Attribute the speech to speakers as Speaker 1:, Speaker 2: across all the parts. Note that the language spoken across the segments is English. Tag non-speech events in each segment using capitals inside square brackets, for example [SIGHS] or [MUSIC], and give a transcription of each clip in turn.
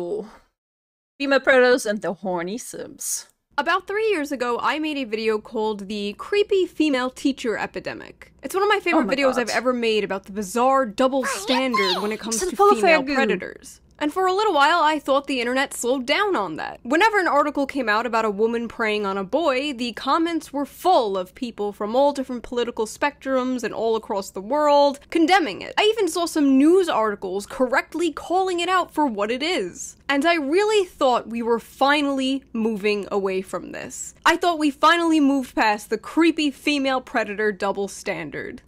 Speaker 1: Ooh. Female predators and the horny simps.
Speaker 2: About three years ago, I made a video called The Creepy Female Teacher Epidemic. It's one of my favorite
Speaker 1: Oh my
Speaker 2: videos
Speaker 1: God.
Speaker 2: I've ever made about the bizarre double standard when it comes to
Speaker 1: Full
Speaker 2: female predators. And for a little while, I thought the internet slowed down on that. Whenever an article came out about a woman preying on a boy, the comments were full of people from all different political spectrums and all across the world condemning it. I even saw some news articles correctly calling it out for what it is. And I really thought we were finally moving away from this. I thought we finally moved past the creepy female predator double standard.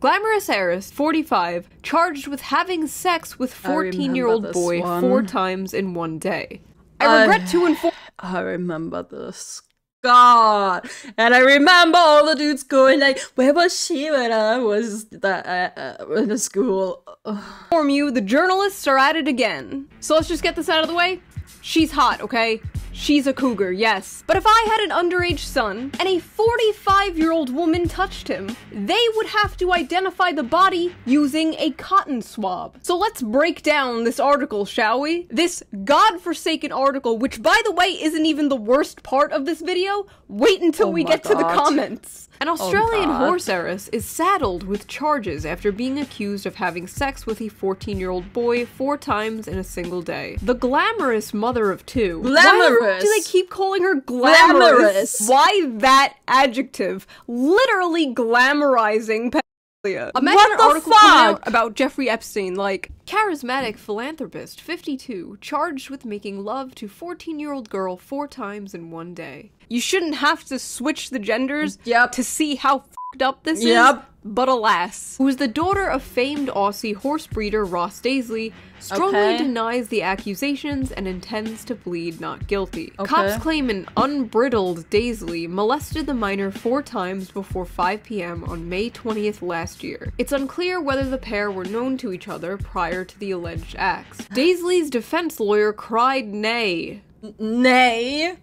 Speaker 2: Glamorous heiress, 45, charged with having sex with 14 year old boy
Speaker 1: one.
Speaker 2: four times in one day. I
Speaker 1: I-
Speaker 2: regret to inform. [SIGHS]
Speaker 1: I remember this. God, and I remember all the dudes going like, "Where was she when I was that uh, uh, in the school?" [SIGHS]
Speaker 2: Inform you, the journalists are at it again. So let's just get this out of the way. She's hot, okay? She's a cougar, yes. But if I had an underage son and a 45 year old woman touched him, they would have to identify the body using a cotton swab. So let's break down this article, shall we? This godforsaken article, which by the way isn't even the worst part of this video. Wait until
Speaker 1: Oh
Speaker 2: we get to the comments. An oh, Australian
Speaker 1: God.
Speaker 2: horse heiress is saddled with charges after being accused of having sex with a 14 year old boy four times in a single day. The glamorous mother of two. Glamorous! Why the fuck
Speaker 1: Glamorous.
Speaker 2: do they keep calling her glamorous?
Speaker 1: Glamorous.
Speaker 2: Why that adjective? Literally glamorizing. Imagine
Speaker 1: What
Speaker 2: an article coming out about Jeffrey Epstein, like charismatic philanthropist, 52, charged with making love to 14 year old girl four times in one day. You shouldn't have to switch the genders
Speaker 1: Yep.
Speaker 2: to see how fucked up this is.
Speaker 1: Yep.
Speaker 2: But alas, who is the daughter of famed Aussie horse breeder Ross Daisley, strongly
Speaker 1: Okay.
Speaker 2: denies the accusations and intends to plead not guilty.
Speaker 1: Okay.
Speaker 2: Cops claim an unbridled Daisley molested the minor four times before 5 p.m. on May 20th last year. It's unclear whether the pair were known to each other prior to the alleged acts. Daisley's defense lawyer cried nay.
Speaker 1: Nay.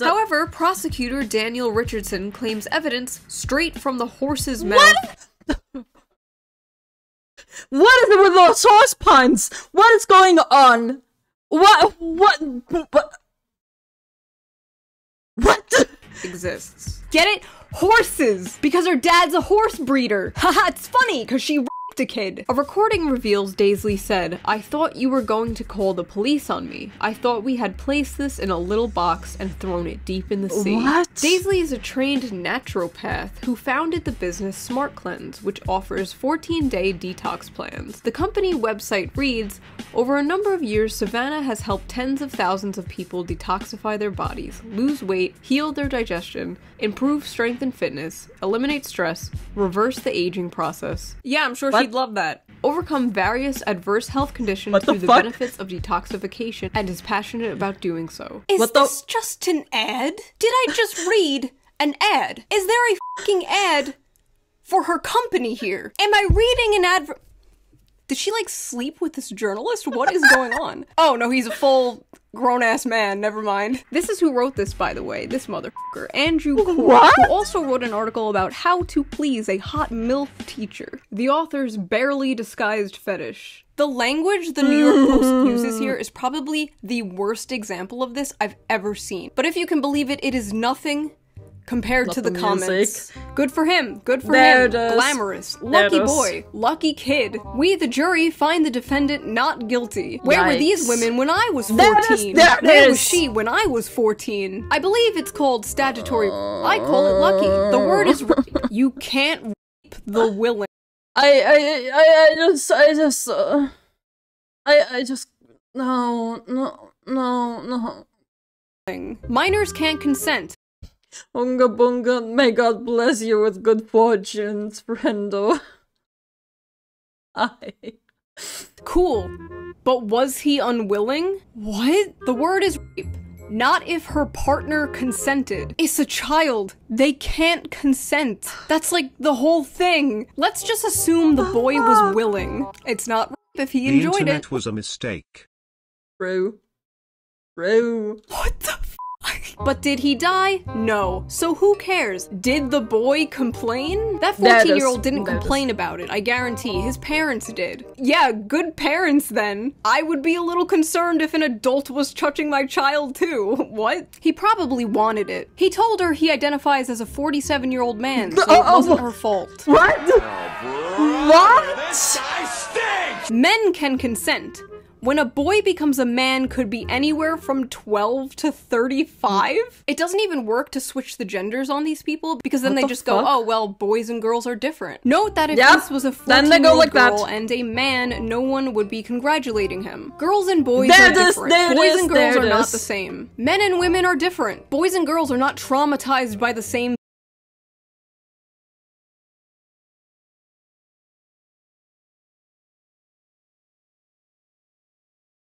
Speaker 2: However, prosecutor Daniel Richardson claims evidence straight from the horse's mouth.
Speaker 1: What? What is it with those horse puns? What is going on? What? What? What? What?
Speaker 2: exists. Get it? Horses! Because her dad's a horse breeder. [LAUGHS] Haha, it's funny, because she a. Recording reveals Daisley said, I thought you were going to call the police on me. I thought we had placed this in a little box and thrown it deep in the sea.
Speaker 1: What?
Speaker 2: Daisley is a trained naturopath who founded the business Smart Cleanse, which offers 14 day detox plans. The company website reads Over a number of years, Savannah has helped tens of thousands of people detoxify their bodies, lose weight, heal their digestion, improve strength and fitness, eliminate stress, reverse the aging process. Yeah, I'm sure
Speaker 1: What?
Speaker 2: She'd love that. Overcome various adverse health conditions
Speaker 1: What the
Speaker 2: through the
Speaker 1: fuck?
Speaker 2: benefits of detoxification and is passionate about doing so.
Speaker 3: Is
Speaker 1: What the-
Speaker 3: this just an ad? Did I just read an ad? Is there a fucking ad for her company here? Am I reading an ad? Did she like sleep with this journalist? What is going on? [LAUGHS]
Speaker 2: Oh no, he's a full grown ass man. Never mind. This is who wrote this, by the way. This motherfucker, Andrew
Speaker 1: What?
Speaker 2: who also wrote an article about how to please a hot milf teacher. The author's barely disguised fetish.
Speaker 3: The language the New York Post [LAUGHS] uses here is probably the worst example of this I've ever seen. But if you can believe it, it is nothing compared to the,
Speaker 1: the
Speaker 3: comments.
Speaker 1: music.
Speaker 3: Good for him. Good for
Speaker 1: There
Speaker 3: him.
Speaker 1: it is.
Speaker 3: Glamorous. Lucky
Speaker 1: it is.
Speaker 3: boy. Lucky kid. We, the jury, find the defendant not guilty. Where were these women when I was 14?
Speaker 1: There it is, there it
Speaker 3: Where was she when I was 14? I believe it's called statutory. I call it lucky. The word is. [LAUGHS] You can't rape the willing.
Speaker 1: I, I, I, I just, I just, uh, I, I just, no, no, no, no.
Speaker 3: Minors can't consent.
Speaker 1: Unga bunga, may God bless you with good fortunes, friendo. [LAUGHS] I.
Speaker 3: Cool. But was he unwilling? What? The word is rape. Not if her partner consented. It's a child. They can't consent. That's like the whole thing. Let's just assume the boy was willing. It's not rape if he
Speaker 4: The
Speaker 3: enjoyed
Speaker 4: internet
Speaker 3: it.
Speaker 4: was a mistake.
Speaker 1: True. True.
Speaker 3: What the f-
Speaker 2: But did he die? No. So who cares? Did the boy complain? That 14 year old didn't
Speaker 1: There it is.
Speaker 2: complain about it, I guarantee. His parents did. Yeah, good parents then. I would be a little concerned if an adult was touching my child too. [LAUGHS] What? He probably wanted it. He told her he identifies as a 47 year old man, so
Speaker 1: Oh,
Speaker 2: it
Speaker 1: oh, oh, oh.
Speaker 2: wasn't
Speaker 1: wha-
Speaker 2: her fault.
Speaker 1: What? What?
Speaker 2: Men can consent. When a boy becomes a man could be anywhere from 12 to 35. It doesn't even work to switch the genders on these people because then
Speaker 1: What
Speaker 2: they
Speaker 1: the
Speaker 2: just go, oh, well, boys and girls are different. Note that if
Speaker 1: Yep.
Speaker 2: this was a
Speaker 1: Then
Speaker 2: 14
Speaker 1: they go
Speaker 2: year old
Speaker 1: like that.
Speaker 2: girl and a man, no one would be congratulating him. Girls and boys
Speaker 1: There
Speaker 2: are
Speaker 1: is,
Speaker 2: different. boys
Speaker 1: is,
Speaker 2: and girls are not the same. Men and women are different. Boys and girls are not traumatized by the same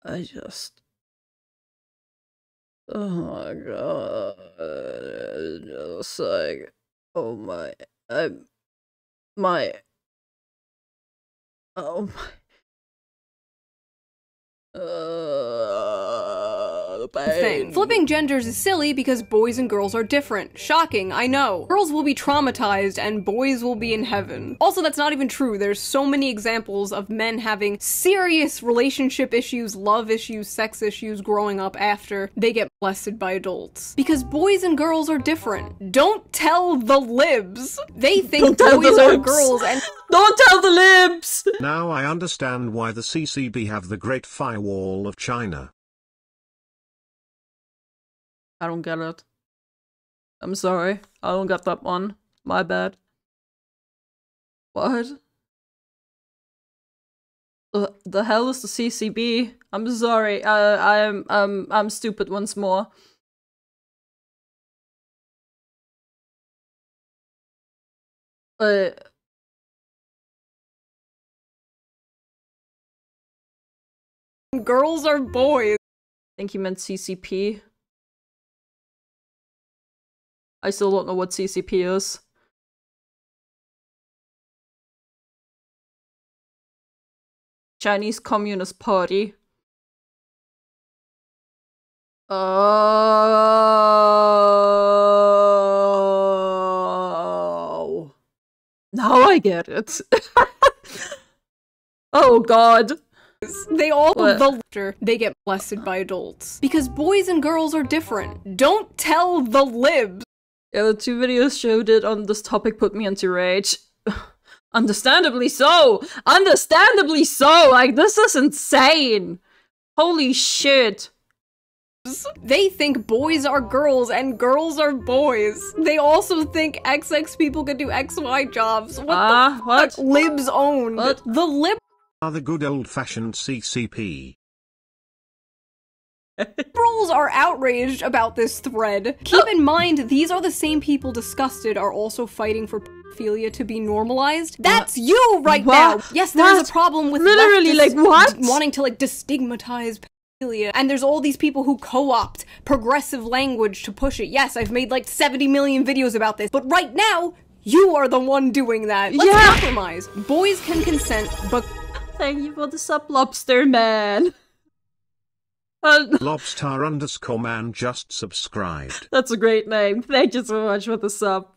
Speaker 1: I just. Oh my god. Just like. Oh my. I'm. My. Oh my. Uh,
Speaker 2: thing. Flipping genders is silly because boys and girls are different. Shocking, I know. Girls will be traumatized and boys will be in heaven. Also, that's not even true. There's so many examples of men having serious relationship issues, love issues, sex issues growing up after they get molested by adults. Because boys and girls are different. Don't tell the libs. They think
Speaker 1: Don't the
Speaker 2: boys are
Speaker 1: libs.
Speaker 2: girls and [LAUGHS]
Speaker 1: Don't tell the libs!
Speaker 4: Now I understand why the CCB have the Great Firewall of China.
Speaker 1: I don't get it. I'm sorry. I don't get that one. My bad. What? The, the hell is the CCB? I'm sorry. I I'm I'm I'm stupid once more. Uh,
Speaker 2: girls are boys.
Speaker 1: I think you meant CCP. I still don't know what CCP is. Chinese Communist Party. Oh. Now I get it. [LAUGHS] oh god.
Speaker 2: They all
Speaker 1: What?
Speaker 2: the they get molested by adults. Because boys and girls are different. Don't tell the libs.
Speaker 1: Yeah, the two videos showed it on this topic put me into rage. [LAUGHS] Understandably so! Understandably so! Like, this is insane! Holy shit.
Speaker 2: They think boys are girls and girls are boys. They also think XX people can do XY jobs. What
Speaker 1: Ah,
Speaker 2: the
Speaker 1: what?
Speaker 2: fuck? Libs own.
Speaker 1: What?
Speaker 2: The lib
Speaker 4: Are the good old fashioned CCP.
Speaker 2: Liberals are outraged about this thread. Keep in mind, these are the same people disgusted are also fighting for pedophilia to be normalized. That's you right
Speaker 1: What?
Speaker 2: now. Yes, there is
Speaker 1: What?
Speaker 2: a problem with
Speaker 1: Literally, like, what?
Speaker 2: wanting to like destigmatize pedophilia, and there's all these people who co-opt progressive language to push it. Yes, I've made like 70 million videos about this, but right now. You are the one doing that. Let's
Speaker 1: Yeah.
Speaker 2: compromise. Boys can consent, but
Speaker 1: Thank you for the sub, Lobster Man. Uh, [LAUGHS]
Speaker 4: Lobster underscore man just subscribed.
Speaker 1: that's a great name. Thank you so much for the sub.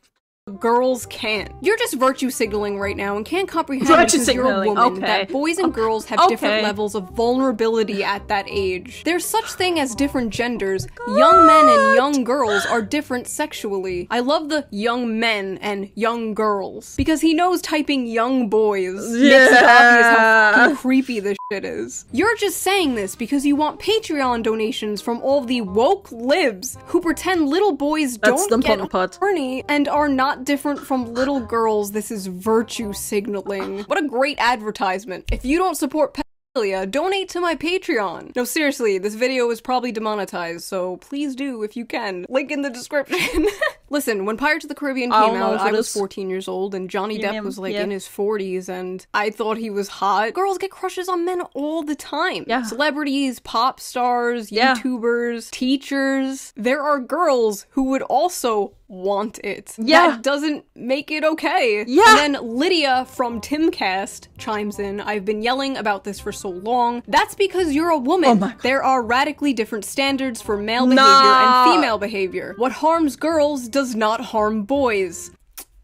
Speaker 2: Girls can't. You're just virtue signaling right now and can't comprehend
Speaker 1: Virtue
Speaker 2: because you're a woman
Speaker 1: okay.
Speaker 2: that boys and girls have different levels of vulnerability at that age. There's such thing as different genders. Young men and young girls are different sexually. I love the young men and young girls because he knows typing young boys makes it obvious how creepy this shit is. You're just saying this because you want Patreon donations from all the woke libs who pretend little boys
Speaker 1: That's
Speaker 2: don't get horny and are not different from little girls. This is virtue signaling. What a great advertisement. If you don't support donate to my Patreon. No, seriously, this video is probably demonetized, so please do if you can. Link in the description. [LAUGHS] Listen, when Pirates of the Caribbean came
Speaker 1: don't
Speaker 2: out, I was 14 years old and Johnny Depp was like
Speaker 1: yeah.
Speaker 2: in his 40s and I thought he was hot. Girls get crushes on men all the time.
Speaker 1: Yeah.
Speaker 2: Celebrities, pop stars,
Speaker 1: Yeah.
Speaker 2: YouTubers, teachers. There are girls who would also want it.
Speaker 1: Yeah.
Speaker 2: That doesn't make it okay.
Speaker 1: Yeah.
Speaker 2: And then Lydia from Timcast chimes in, I've been yelling about this for so long. That's because you're a woman.
Speaker 1: Oh
Speaker 2: there are radically different standards for male behavior
Speaker 1: Nah.
Speaker 2: and female behavior. What harms girls does not harm boys.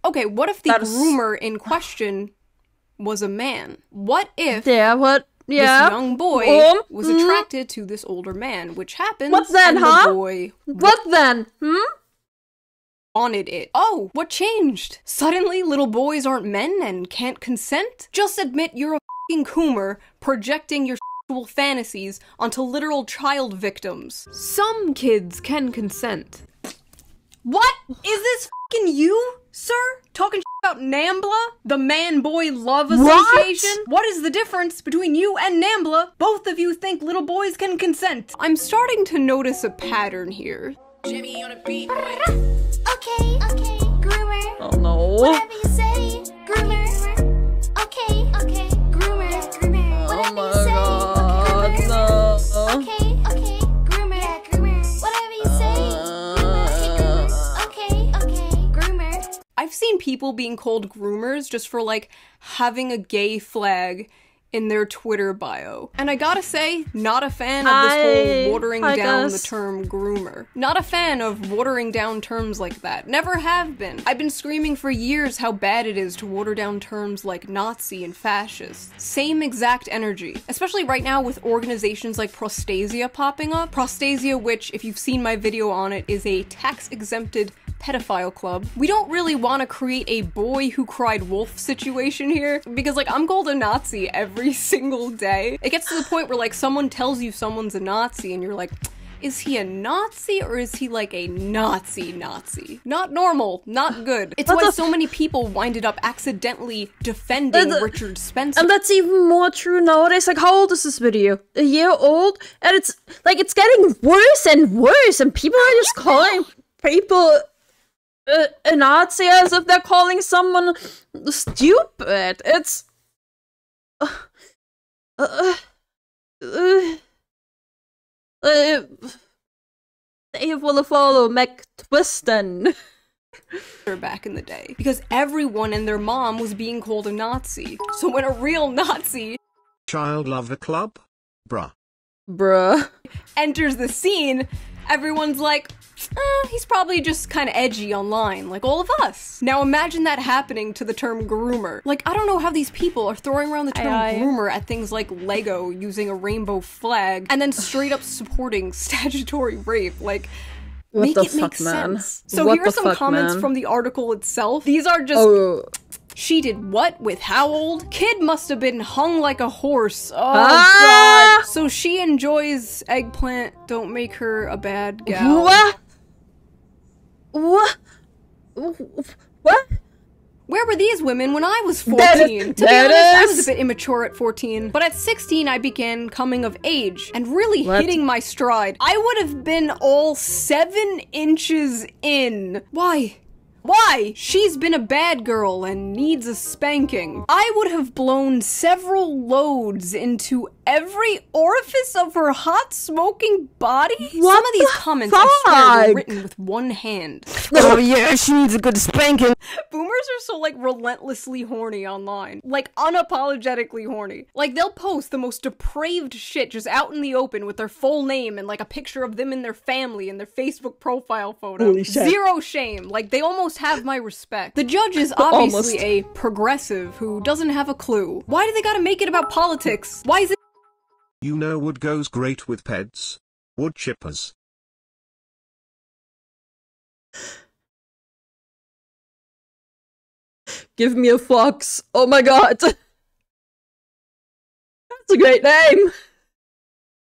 Speaker 2: Okay, what if the
Speaker 1: That is-
Speaker 2: groomer in question was a man? What if
Speaker 1: Yeah, what? Yeah.
Speaker 2: this young boy
Speaker 1: Um,
Speaker 2: was
Speaker 1: hmm?
Speaker 2: attracted to this older man, which happens.
Speaker 1: What then, huh?
Speaker 2: The boy
Speaker 1: What then? Hmm?
Speaker 2: Wanted it. Oh, what changed? Suddenly, little boys aren't men and can't consent? Just admit you're a fing coomer projecting your sexual fantasies onto literal child victims.
Speaker 3: Some kids can consent.
Speaker 2: What? Is this fing you, sir? Talking about NAMBLA? The Man Boy Love Association? What? What is the difference between you and NAMBLA? Both of you think little boys can consent. I'm starting to notice a pattern here.
Speaker 5: Okay, okay, groomer.
Speaker 1: Oh no.
Speaker 5: Whatever you say, groomer. Okay, okay, groomer, groomer. Oh Whatever
Speaker 1: my
Speaker 5: you say,
Speaker 1: God,
Speaker 5: okay,
Speaker 1: no.
Speaker 5: Okay, okay, groomer, yeah, groomer. Whatever you say, uh, groomer. Okay, okay, groomer.
Speaker 2: I've seen people being called groomers just for like having a gay flag in their Twitter bio. And I gotta say, not a fan of this
Speaker 1: Hi.
Speaker 2: whole watering
Speaker 1: Hi,
Speaker 2: down the term groomer. Not a fan of watering down terms like that. Never have been. I've been screaming for years how bad it is to water down terms like Nazi and fascist. Same exact energy. Especially right now with organizations like Prostasia popping up. Prostasia, which, if you've seen my video on it, is a tax exempted pedophile club. We don't really want to create a boy who cried wolf situation here because like I'm called a Nazi every [LAUGHS] single day. It gets to the point where like someone tells you someone's a Nazi and you're like is he a Nazi or is he like a Nazi Nazi? Not normal, not good. It's
Speaker 1: What
Speaker 2: why so many people winded up accidentally defending
Speaker 1: Uh,
Speaker 2: Richard Spencer.
Speaker 1: And that's even more true nowadays. Like, how old is this video? A year old? And it's like it's getting worse and worse, and people are just calling people uh, a Nazi as if they're calling someone stupid. It's. Uh, uh, uh, uh, they will follow McTwiston.
Speaker 2: back in the day because everyone and their mom was being called a Nazi. So when a real Nazi
Speaker 4: Child Lover Club? Bruh.
Speaker 1: Bruh.
Speaker 2: enters the scene, everyone's like, eh, he's probably just kind of edgy online, like all of us. Now imagine that happening to the term groomer. Like, I don't know how these people are throwing around the term
Speaker 1: Aye, aye.
Speaker 2: groomer at things like Lego using a rainbow flag and then straight up supporting [LAUGHS] statutory rape. Like,
Speaker 1: What
Speaker 2: make
Speaker 1: the
Speaker 2: it make
Speaker 1: fuck, man?
Speaker 2: sense. So
Speaker 1: What
Speaker 2: here are some
Speaker 1: fuck,
Speaker 2: comments
Speaker 1: man?
Speaker 2: from the article itself. These are just
Speaker 1: Oh.
Speaker 2: she did what with how old? Kid must have been hung like a horse. Oh
Speaker 1: Ah!
Speaker 2: god. So she enjoys eggplant. Don't make her a bad gal.
Speaker 1: What? What? What?
Speaker 2: Where were these women when I was
Speaker 1: That is-
Speaker 2: 14? to be honest, I was a bit immature at 14, but at 16 I began coming of age and really
Speaker 1: What?
Speaker 2: hitting my stride. I would have been all seven inches in. Why? Why? She's been a bad girl and needs a spanking. I would have blown several loads into every orifice of her hot smoking body. Some of these
Speaker 1: the
Speaker 2: comments I swear were written with one hand. [LAUGHS]
Speaker 1: Oh yeah, she needs a good spanking.
Speaker 2: Boomers are so like relentlessly horny online. Like unapologetically horny. Like they'll post the most depraved shit just out in the open with their full name and like a picture of them and their family and their Facebook profile photo.
Speaker 1: Holy shit.
Speaker 2: Zero shame. Like they almost have my respect. The judge is [LAUGHS] obviously
Speaker 1: Almost.
Speaker 2: a progressive who doesn't have a clue. Why do they gotta make it about politics? Why is it
Speaker 4: You know wood goes great with pets. Wood chippers.
Speaker 1: Give me a fox. Oh my god. [LAUGHS] That's a great name.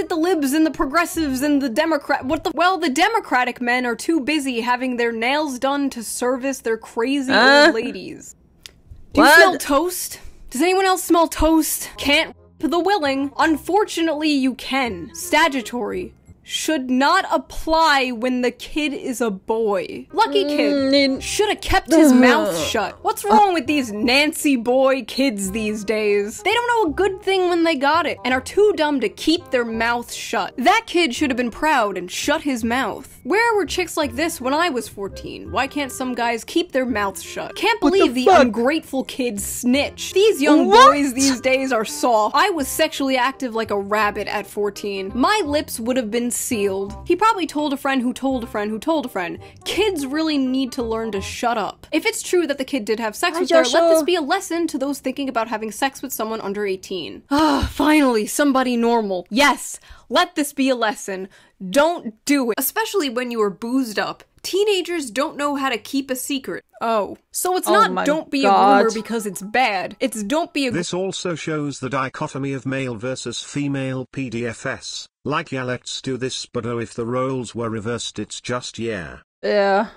Speaker 2: the libs and the progressives and the democrat what the well the democratic men are too busy having their nails done to service their crazy
Speaker 1: Uh,
Speaker 2: old ladies [LAUGHS] do you smell toast does anyone else smell toast can't the willing unfortunately you can statutory should not apply when the kid is a boy lucky kid
Speaker 1: Mm,
Speaker 2: should have kept his [SIGHS] mouth shut. What's wrong with these Nancy boy kids these days? They don't know a good thing when they got it and are too dumb to keep their mouth shut. That kid should have been proud and shut his mouth. Where were chicks like this when I was 14? Why can't some guys keep their mouths shut? Can't
Speaker 1: What the
Speaker 2: believe the, ungrateful kids snitch. These young
Speaker 1: What?
Speaker 2: boys these days are soft. I was sexually active like a rabbit at 14. My lips would have been sealed. He probably told a friend who told a friend who told a friend. Kids really need to learn to shut up. If it's true that the kid did have sex
Speaker 1: I
Speaker 2: with her, let this be a lesson to those thinking about having sex with someone under 18. [SIGHS] Ah, finally, somebody normal. Yes, let this be a lesson. Don't do it, especially when you are boozed up. Teenagers don't know how to keep a secret. Oh. So it's
Speaker 1: Oh
Speaker 2: not don't be
Speaker 1: God.
Speaker 2: a groomer because it's bad. It's don't be a
Speaker 4: This also shows the dichotomy of male versus female PDFS. Like yeah let's do this but oh if the roles were reversed it's just yeah.
Speaker 1: Yeah.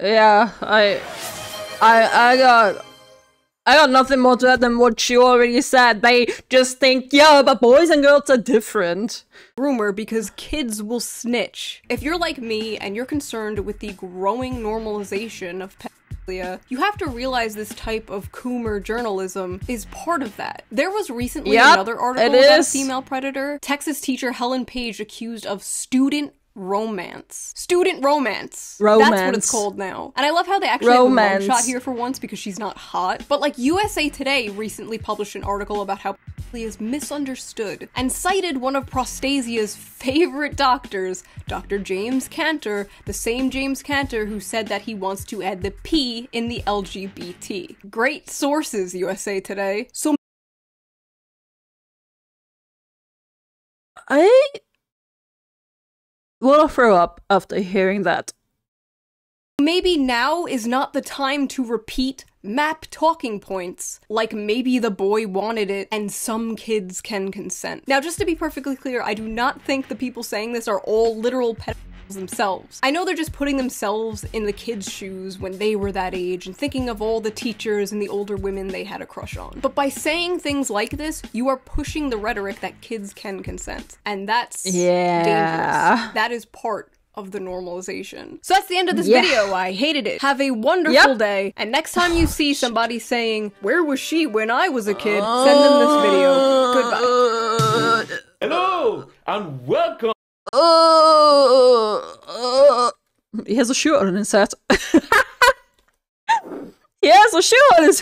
Speaker 1: Yeah, I I I got I got nothing more to add than what you already said. They just think, yeah, but boys and girls are different.
Speaker 2: Rumor because kids will snitch. If you're like me and you're concerned with the growing normalization of pedophilia, you have to realize this type of coomer journalism is part of that. There was recently
Speaker 1: Yep,
Speaker 2: another article about a
Speaker 1: is.
Speaker 2: female predator. Texas teacher Helen Page accused of student romance. Student romance. Romance. That's what it's called now. And I love how they actually have a
Speaker 1: Romance.
Speaker 2: mugshot here for once because she's not hot. But like USA Today recently published an article about how [LAUGHS] is misunderstood and cited one of Prostasia's favorite doctors, Dr. James Cantor, the same James Cantor who said that he wants to add the P in the LGBT. Great sources, USA Today. So
Speaker 1: I will throw up after hearing that.
Speaker 2: Maybe now is not the time to repeat map talking points, like maybe the boy wanted it and some kids can consent. Now, just to be perfectly clear, I do not think the people saying this are all literal pedophiles themselves. I know they're just putting themselves in the kids' shoes when they were that age and thinking of all the teachers and the older women they had a crush on. But by saying things like this, you are pushing the rhetoric that kids can consent. And that's
Speaker 1: Yeah.
Speaker 2: dangerous. That is part of the normalization. So that's the end of this
Speaker 1: Yeah.
Speaker 2: video. I hated it. Have a wonderful
Speaker 1: Yep.
Speaker 2: day. And next time you see somebody saying, Where was she when I was a kid? Send them this video. Uh, Goodbye.
Speaker 6: Hello and welcome.
Speaker 1: Uh, uh, he has a shoe on his head. he has a shoe on his